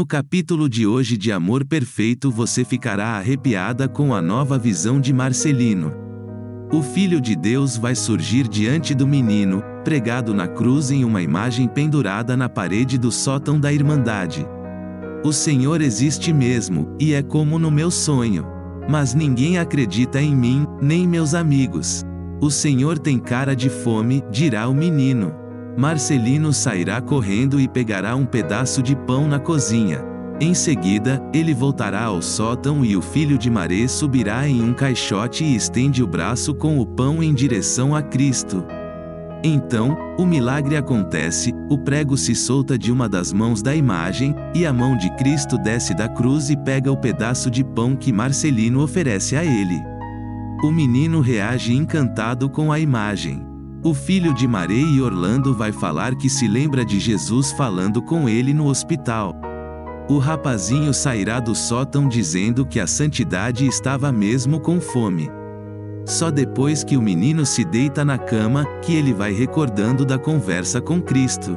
No capítulo de hoje de Amor Perfeito você ficará arrepiada com a nova visão de Marcelino. O Filho de Deus vai surgir diante do menino, pregado na cruz em uma imagem pendurada na parede do sótão da Irmandade. O Senhor existe mesmo, e é como no meu sonho. Mas ninguém acredita em mim, nem meus amigos. O Senhor tem cara de fome, dirá o menino. Marcelino sairá correndo e pegará um pedaço de pão na cozinha. Em seguida, ele voltará ao sótão e o filho de Maré subirá em um caixote e estende o braço com o pão em direção a Cristo. Então, o milagre acontece, o prego se solta de uma das mãos da imagem, e a mão de Cristo desce da cruz e pega o pedaço de pão que Marcelino oferece a ele. O menino reage encantado com a imagem. O filho de Marei e Orlando vai falar que se lembra de Jesus falando com ele no hospital. O rapazinho sairá do sótão dizendo que a santidade estava mesmo com fome. Só depois que o menino se deita na cama, que ele vai recordando da conversa com Cristo.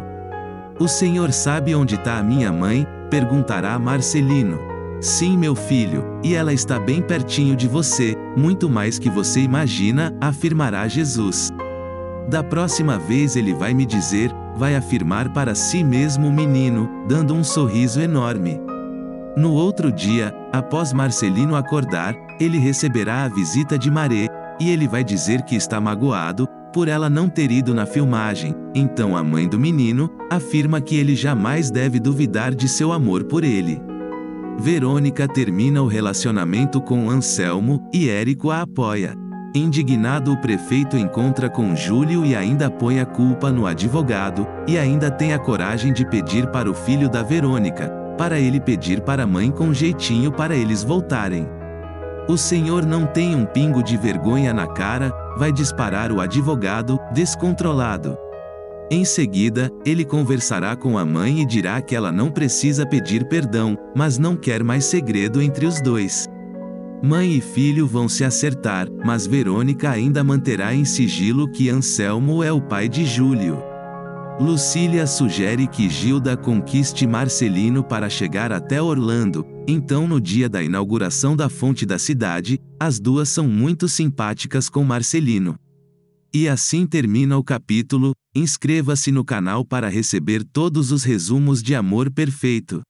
O Senhor sabe onde está a minha mãe? perguntará Marcelino. Sim, meu filho, e ela está bem pertinho de você, muito mais que você imagina, afirmará Jesus. Da próxima vez ele vai me dizer, vai afirmar para si mesmo o menino, dando um sorriso enorme. No outro dia, após Marcelino acordar, ele receberá a visita de Maré, e ele vai dizer que está magoado, por ela não ter ido na filmagem. Então a mãe do menino afirma que ele jamais deve duvidar de seu amor por ele. Verônica termina o relacionamento com Anselmo e Érico a apoia. Indignado, o prefeito encontra com Júlio e ainda põe a culpa no advogado, e ainda tem a coragem de pedir para o filho da Verônica, para ele pedir para a mãe com jeitinho para eles voltarem. O senhor não tem um pingo de vergonha na cara, vai disparar o advogado, descontrolado. Em seguida, ele conversará com a mãe e dirá que ela não precisa pedir perdão, mas não quer mais segredo entre os dois. Mãe e filho vão se acertar, mas Verônica ainda manterá em sigilo que Anselmo é o pai de Júlio. Lucília sugere que Gilda conquiste Marcelino para chegar até Orlando, então no dia da inauguração da fonte da cidade, as duas são muito simpáticas com Marcelino. E assim termina o capítulo, inscreva-se no canal para receber todos os resumos de Amor Perfeito.